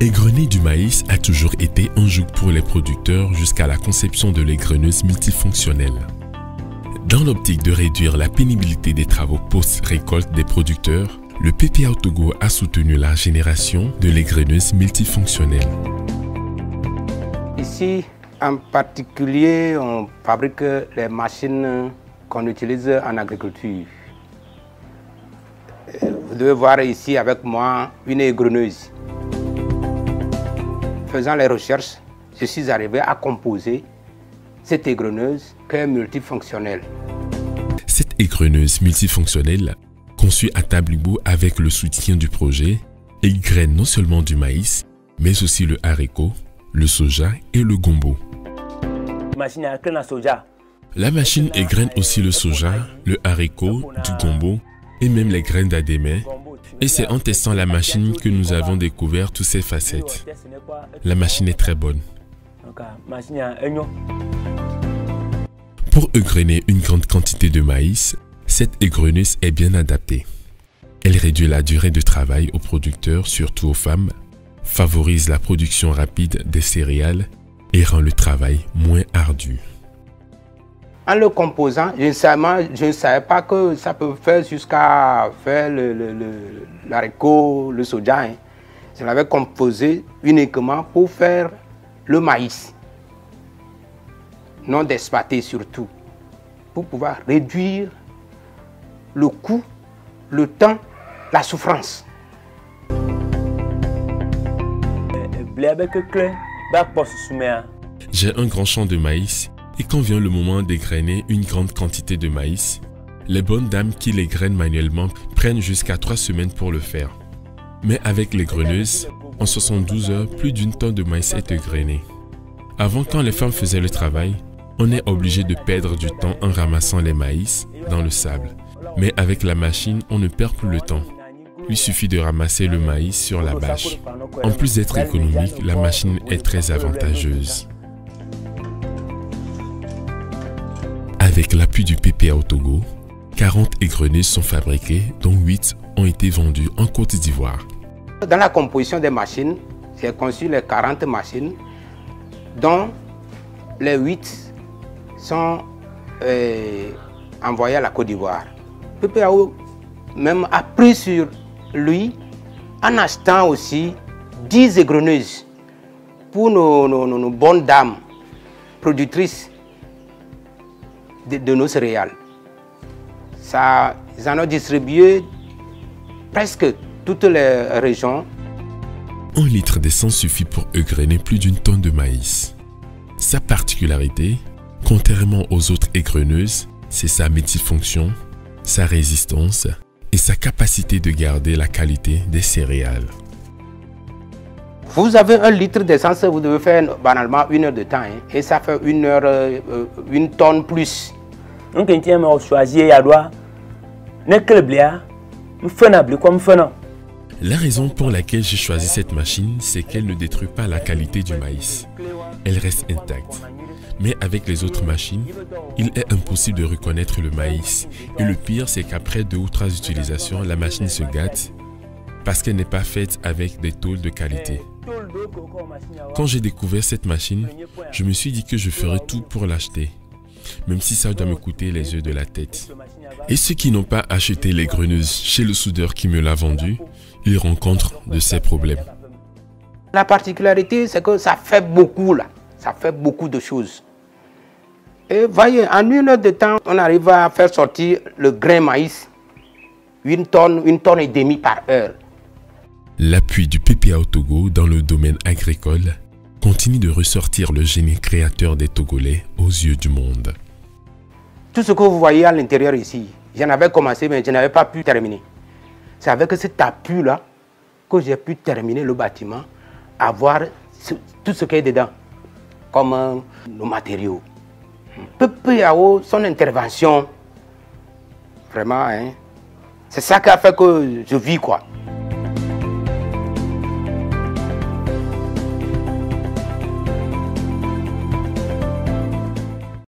Égrener du maïs a toujours été un joug pour les producteurs jusqu'à la conception de l'égreneuse multifonctionnelle. Dans l'optique de réduire la pénibilité des travaux post-récolte des producteurs, le PPA Togo a soutenu la génération de l'égreneuse multifonctionnelle. Ici, en particulier, on fabrique les machines qu'on utilise en agriculture. Vous devez voir ici avec moi une égreneuse. Faisant les recherches, je suis arrivé à composer cette égreneuse qui est multifonctionnelle. Cette égreneuse multifonctionnelle, conçue à Tablibou avec le soutien du projet, égrène non seulement du maïs, mais aussi le haricot, le soja et le gombo. La machine égrène aussi le soja, le haricot, du gombo et même les graines d'adémé. Et c'est en testant la machine que nous avons découvert toutes ces facettes. La machine est très bonne. Pour égrener une grande quantité de maïs, cette égreneuse est bien adaptée. Elle réduit la durée de travail aux producteurs, surtout aux femmes, favorise la production rapide des céréales et rend le travail moins ardu. En le composant, je ne savais, pas que ça peut faire jusqu'à faire le, le, le, soja. Hein. Je l'avais composé uniquement pour faire le maïs. Non d'espater surtout. Pour pouvoir réduire le coût, le temps, la souffrance. J'ai un grand champ de maïs et quand vient le moment d'égrainer une grande quantité de maïs, les bonnes dames qui les grainent manuellement prennent jusqu'à 3 semaines pour le faire. Mais avec les greneuses, en 72 heures, plus d'une tonne de maïs est grainé. Avant, quand les femmes faisaient le travail, on est obligé de perdre du temps en ramassant les maïs dans le sable. Mais avec la machine, on ne perd plus le temps. Il suffit de ramasser le maïs sur la bâche. En plus d'être économique, la machine est très avantageuse. Avec l'appui du PPA au Togo, 40 égrenés sont fabriqués, dont 8 ont été vendus en Côte d'Ivoire. Dans la composition des machines, j'ai conçu les 40 machines, dont les 8 sont euh, envoyées à la Côte d'Ivoire. PPAO même a pris sur lui en achetant aussi 10 égreneuses pour nos, bonnes dames productrices de, nos céréales. Ça, ils en ont distribué presque toutes les régions. Un litre d'essence suffit pour égrener plus d'une tonne de maïs. Sa particularité, contrairement aux autres égreneuses, c'est sa multifonction, sa résistance et sa capacité de garder la qualité des céréales. Vous avez un litre d'essence, vous devez faire banalement une heure de temps. Hein, et ça fait une heure, euh, euh, une tonne plus. La raison pour laquelle j'ai choisi cette machine, c'est qu'elle ne détruit pas la qualité du maïs. Elle reste intacte. Mais avec les autres machines, il est impossible de reconnaître le maïs. Et le pire, c'est qu'après deux ou trois utilisations, la machine se gâte parce qu'elle n'est pas faite avec des tôles de qualité. Quand j'ai découvert cette machine, je me suis dit que je ferais tout pour l'acheter, même si ça doit me coûter les yeux de la tête. Et ceux qui n'ont pas acheté les greneuses chez le soudeur qui me l'a vendu, ils rencontrent de ces problèmes. La particularité, c'est que ça fait beaucoup là. Ça fait beaucoup de choses. Et voyez, en une heure de temps, on arrive à faire sortir le grain maïs, une tonne, une tonne et demie par heure. L'appui du PPA au Togo dans le domaine agricole continue de ressortir le génie créateur des Togolais aux yeux du monde. Tout ce que vous voyez à l'intérieur ici, j'en avais commencé, mais je n'avais pas pu terminer. C'est avec cet appui-là que j'ai pu terminer le bâtiment, avoir tout ce qui est dedans, comme euh, nos matériaux. PPAO, son intervention, vraiment, hein, c'est ça qui a fait que je vis quoi.